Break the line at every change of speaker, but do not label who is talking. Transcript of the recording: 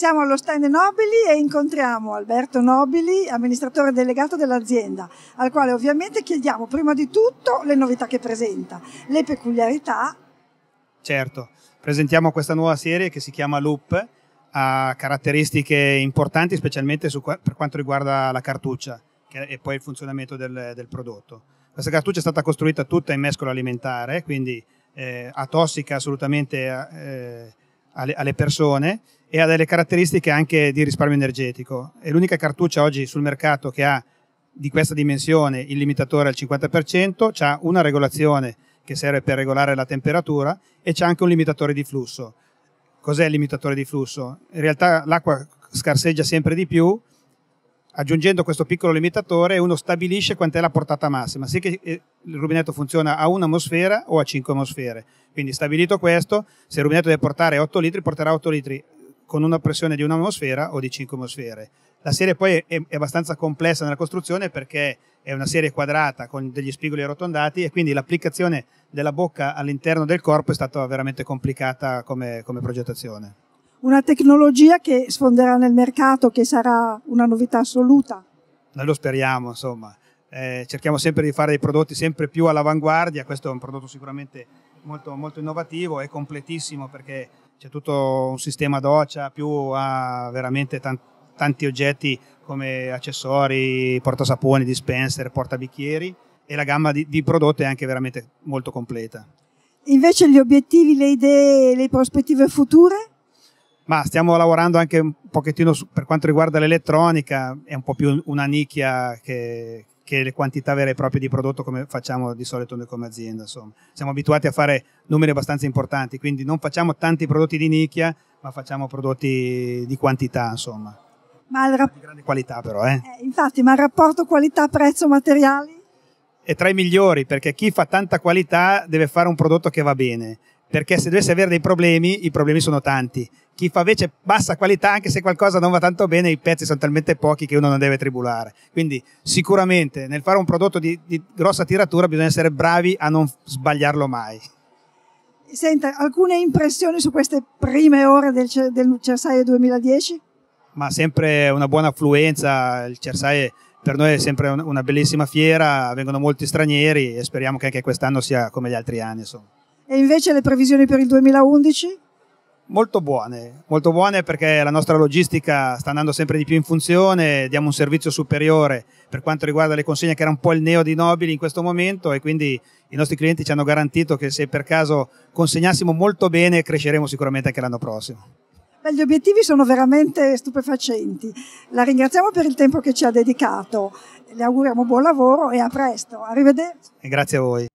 Siamo allo stand Nobili e incontriamo Alberto Nobili, amministratore delegato dell'azienda, al quale ovviamente chiediamo prima di tutto le novità che presenta, le peculiarità.
Certo, presentiamo questa nuova serie che si chiama Loop, ha caratteristiche importanti specialmente su, per quanto riguarda la cartuccia e poi il funzionamento del, del, prodotto. Questa cartuccia è stata costruita tutta in mescolo alimentare, quindi eh, atossica assolutamente eh, alle, alle persone e ha delle caratteristiche anche di risparmio energetico. È l'unica cartuccia oggi sul mercato che ha di questa dimensione il limitatore al 50%, ha una regolazione che serve per regolare la temperatura e c'è anche un limitatore di flusso. Cos'è il limitatore di flusso? In realtà l'acqua scarseggia sempre di più, aggiungendo questo piccolo limitatore uno stabilisce quant'è la portata massima, sia che eh, il rubinetto funziona a un'atmosfera o a 5 atmosfere. Quindi stabilito questo, se il rubinetto deve portare 8 litri, porterà 8 litri con una pressione di un'atmosfera o di 5 atmosfere. La serie poi è, è, abbastanza complessa nella costruzione perché è una serie quadrata con degli spigoli arrotondati e quindi l'applicazione della bocca all'interno del corpo è stata veramente complicata come, come progettazione.
Una tecnologia che sfonderà nel mercato, che sarà una novità assoluta.
Noi lo speriamo, insomma. Eh, cerchiamo sempre di fare dei prodotti sempre più all'avanguardia, questo è un prodotto sicuramente molto, molto innovativo, è completissimo perché c'è tutto un sistema doccia, più ha veramente tanti, tanti oggetti come accessori, portasaponi, dispenser, portabicchieri e la gamma di, di prodotti è anche veramente molto completa.
Invece gli obiettivi, le idee, le prospettive future?
Ma stiamo lavorando anche un pochettino su, per quanto riguarda l'elettronica, è un po' più una nicchia che, che le quantità vere e proprie di prodotto come facciamo di solito noi come azienda. Insomma. Siamo abituati a fare numeri abbastanza importanti, quindi non facciamo tanti prodotti di nicchia, ma facciamo prodotti di quantità, insomma. Ma il rap- di grande qualità però. Eh.
Eh, infatti, ma il rapporto qualità-prezzo-materiali?
È tra i migliori, perché chi fa tanta qualità deve fare un prodotto che va bene, perché se dovesse avere dei problemi, i problemi sono tanti chi fa invece bassa qualità, anche se qualcosa non va tanto bene, i pezzi sono talmente pochi che uno non deve tribulare. Quindi sicuramente nel fare un prodotto di, di grossa tiratura bisogna essere bravi a non sbagliarlo mai.
Senta, alcune impressioni su queste prime ore del, del Cersaie 2010?
Ma sempre una buona affluenza, il Cersaie per noi è sempre una bellissima fiera, vengono molti stranieri e speriamo che anche quest'anno sia come gli altri anni. Insomma.
E invece le previsioni per il 2011?
molto buone, molto buone perché la nostra logistica sta andando sempre di più in funzione, diamo un servizio superiore per quanto riguarda le consegne che era un po' il neo di Nobili in questo momento e quindi i nostri clienti ci hanno garantito che se per caso consegnassimo molto bene cresceremo sicuramente anche l'anno prossimo.
Beh, gli obiettivi sono veramente stupefacenti. La ringraziamo per il tempo che ci ha dedicato, le auguriamo buon lavoro e a presto. Arrivederci.
E grazie a voi.